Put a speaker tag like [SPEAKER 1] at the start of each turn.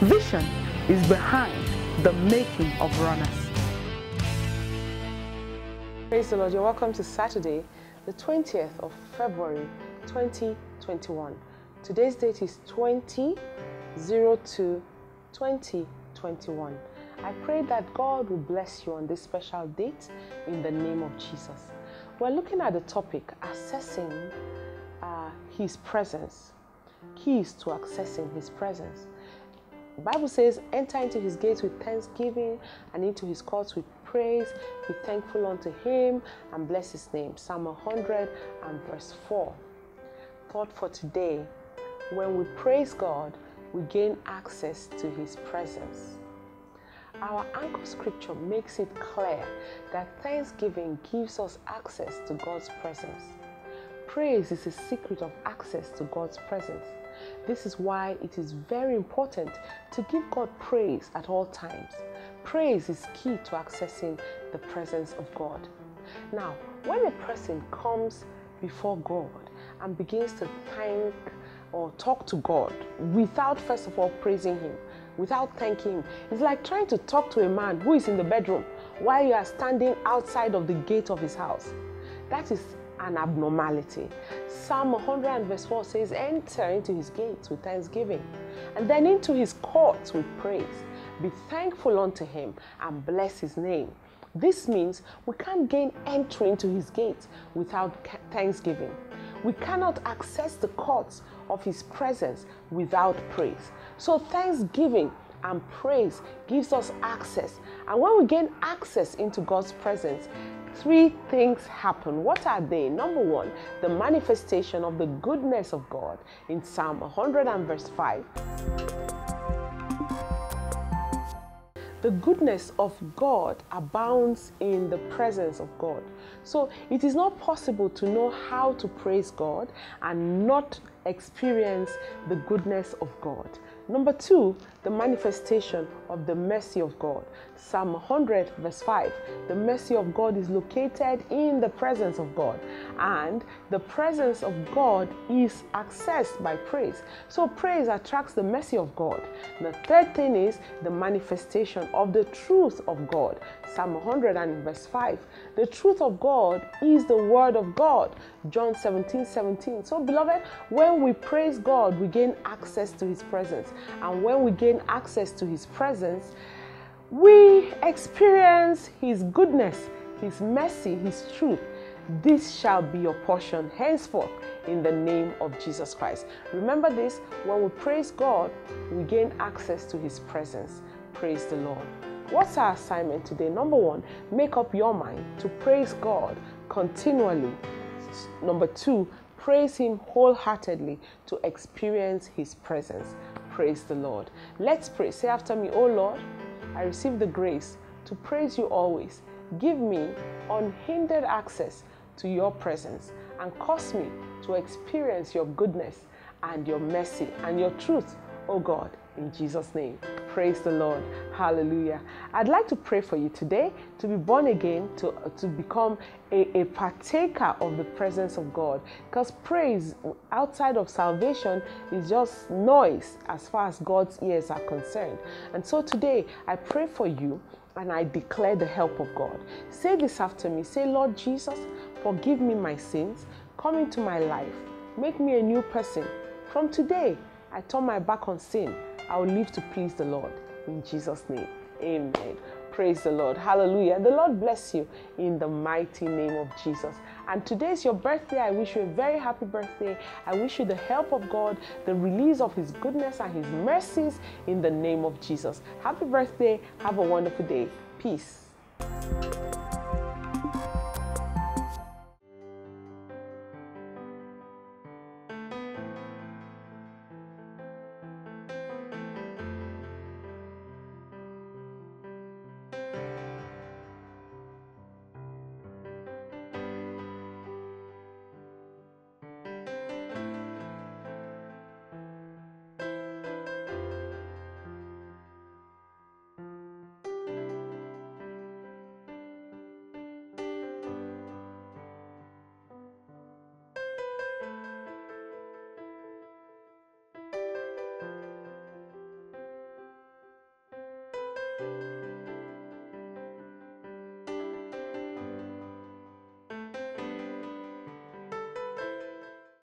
[SPEAKER 1] Vision is behind the making of runners.
[SPEAKER 2] Praise the Lord. You're welcome to Saturday, the 20th of February 2021. Today's date is 20 02 2021. I pray that God will bless you on this special date in the name of Jesus. We're looking at the topic assessing uh, His presence, keys to accessing His presence. The Bible says, enter into his gates with thanksgiving and into his courts with praise. Be thankful unto him and bless his name. Psalm 100 and verse 4. Thought for today when we praise God, we gain access to his presence. Our anchor scripture makes it clear that thanksgiving gives us access to God's presence. Praise is a secret of access to God's presence. This is why it is very important to give God praise at all times. Praise is key to accessing the presence of God. Now, when a person comes before God and begins to thank or talk to God without first of all praising Him, without thanking Him, it's like trying to talk to a man who is in the bedroom while you are standing outside of the gate of his house. That is an abnormality. Psalm 100 and verse 4 says, Enter into his gates with thanksgiving, and then into his courts with praise. Be thankful unto him and bless his name. This means we can't gain entry into his gates without thanksgiving. We cannot access the courts of his presence without praise. So, thanksgiving and praise gives us access. And when we gain access into God's presence, three things happen. What are they? Number one, the manifestation of the goodness of God in Psalm 100 and verse 5. The goodness of God abounds in the presence of God. So it is not possible to know how to praise God and not experience the goodness of God. Number two, the manifestation of the mercy of God. Psalm 100, verse 5. The mercy of God is located in the presence of God, and the presence of God is accessed by praise. So, praise attracts the mercy of God. The third thing is the manifestation of the truth of God. Psalm 100 and verse 5. The truth of God is the word of God. John 17, 17. So, beloved, when we praise God, we gain access to his presence. And when we gain access to His presence, we experience His goodness, His mercy, His truth. This shall be your portion henceforth in the name of Jesus Christ. Remember this when we praise God, we gain access to His presence. Praise the Lord. What's our assignment today? Number one, make up your mind to praise God continually. Number two, praise Him wholeheartedly to experience His presence. Praise the Lord. Let's pray. Say after me, Oh Lord, I receive the grace to praise you always. Give me unhindered access to your presence and cause me to experience your goodness and your mercy and your truth, oh God, in Jesus' name. Praise the Lord. Hallelujah. I'd like to pray for you today to be born again, to, uh, to become a, a partaker of the presence of God. Because praise outside of salvation is just noise as far as God's ears are concerned. And so today, I pray for you and I declare the help of God. Say this after me. Say, Lord Jesus, forgive me my sins. Come into my life. Make me a new person. From today, I turn my back on sin I will live to please the Lord. In Jesus' name, amen. Praise the Lord. Hallelujah. The Lord bless you in the mighty name of Jesus. And today is your birthday. I wish you a very happy birthday. I wish you the help of God, the release of His goodness and His mercies in the name of Jesus. Happy birthday. Have a wonderful day. Peace. うん。